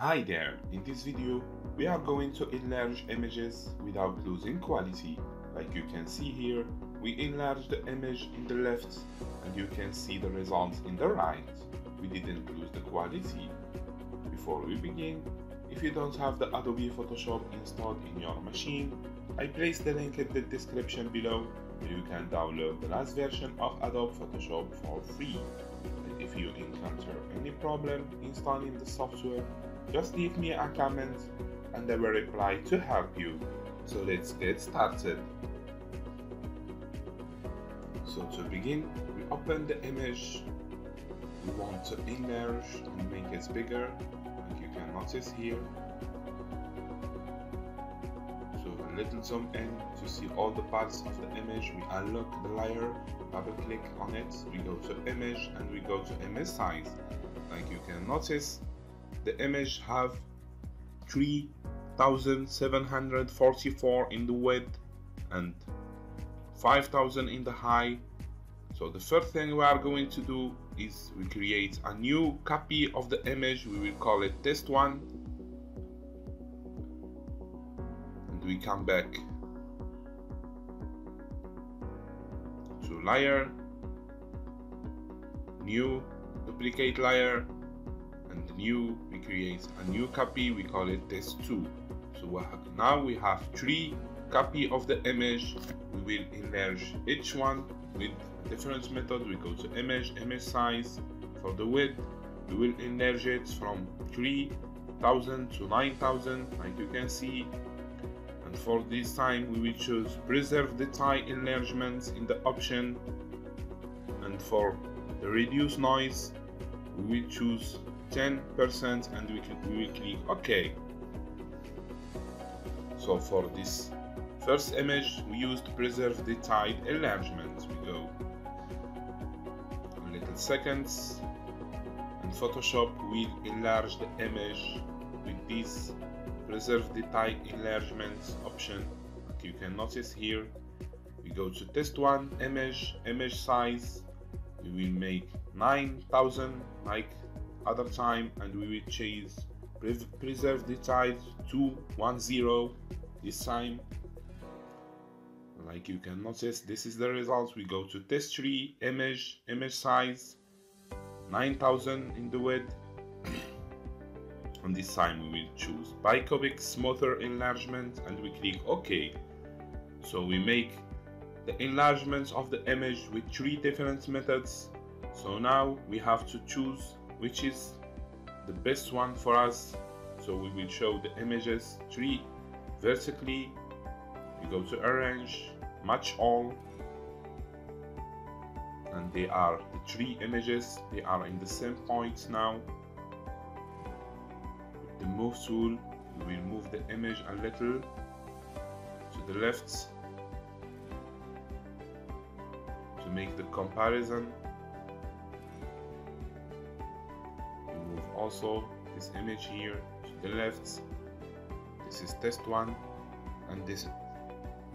Hi there, in this video we are going to enlarge images without losing quality. Like you can see here, we enlarge the image in the left and you can see the results in the right. We didn't lose the quality. Before we begin, if you don't have the Adobe Photoshop installed in your machine, I place the link in the description below where you can download the last version of Adobe Photoshop for free. And if you encounter any problem installing the software, just leave me a comment and I will reply to help you. So let's get started. So to begin, we open the image. We want to enlarge and make it bigger, like you can notice here. So a little zoom in to see all the parts of the image. We unlock the layer, double click on it, we go to image and we go to image size. Like you can notice, the image have 3744 in the width and 5000 in the height so the first thing we are going to do is we create a new copy of the image. We will call it test one. And we come back to layer new duplicate layer new we create a new copy we call it test2 so now we have three copy of the image. We will enlarge each one with different method. We go to image image size for the width. We will enlarge it from 3000 to 9000 like you can see. And for this time we will choose preserve detail enlargement in the option. And for the reduce noise we will choose 10% and we, can, we will click OK. So for this first image we used preserve the detail enlargement. We go a little seconds and Photoshop will enlarge the image with this preserve the detail enlargement option. You can notice here we go to test one image image size we will make 9000 like other time and we will choose preserve the detail to 10 this time. Like you can notice this is the result we go to test tree image image size 9000 in the width and this time we will choose bicubic smoother enlargement and we click ok. So we make the enlargements of the image with three different methods. So now we have to choose which is the best one for us. So we will show the images three vertically. We go to arrange match all. And they are the three images. They are in the same point now. With the move tool we will move the image a little to the left to make the comparison also this image here to the left this is test one and this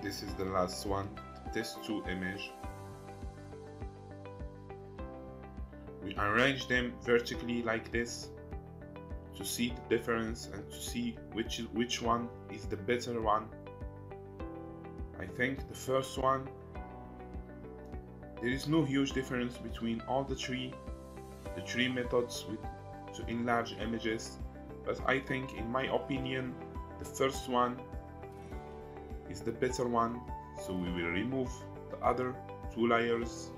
this is the last one test two image. We arrange them vertically like this to see the difference and to see which which one is the better one. I think the first one there is no huge difference between all the three the three methods with to enlarge images but I think in my opinion the first one is the better one so we will remove the other two layers.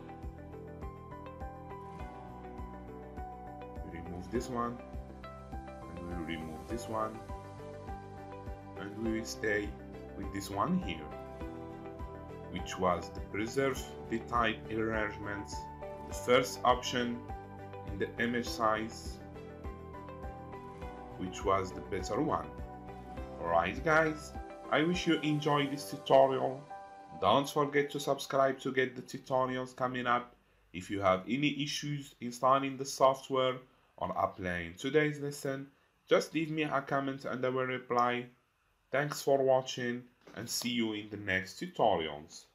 We remove this one and we will remove this one and we will stay with this one here which was the preserve detail enlargement the first option in the image size which was the better one. Alright guys, I wish you enjoyed this tutorial. Don't forget to subscribe to get the tutorials coming up. If you have any issues installing the software or applying today's lesson, just leave me a comment and I will reply. Thanks for watching and see you in the next tutorials.